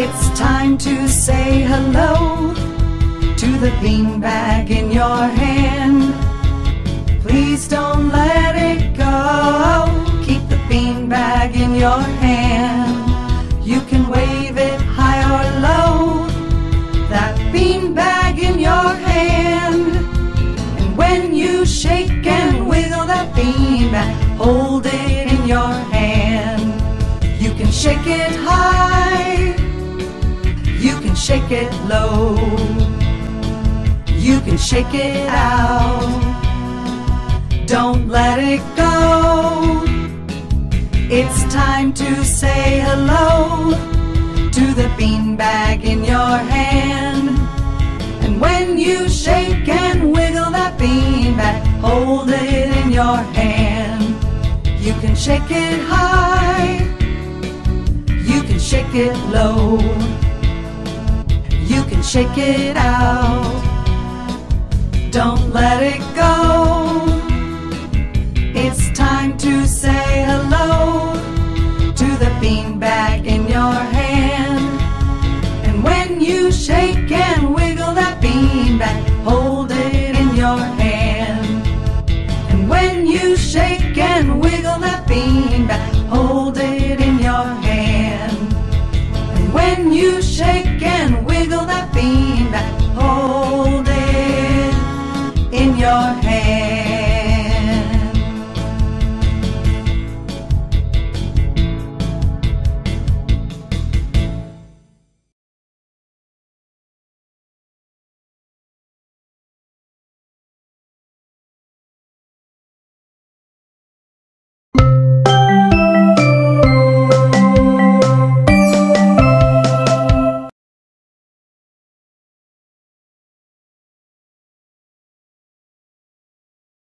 It's time to say hello to the beanbag in your hand. Please don't let it go. Keep the beanbag in your hand. You can wave it high or low. That beanbag in your hand. And when you shake and wiggle that beanbag, hold it in your hand. You can shake it high. Shake it low. You can shake it out. Don't let it go. It's time to say hello to the beanbag in your hand. And when you shake and wiggle that beanbag, hold it in your hand. You can shake it high. You can shake it low. You can shake it out. Don't let it go. It's time to say hello to the beanbag in your hand. And when you shake and wiggle that beanbag, hold it in your hand. And when you shake and wiggle that beanbag, hold it in your hand. And when you be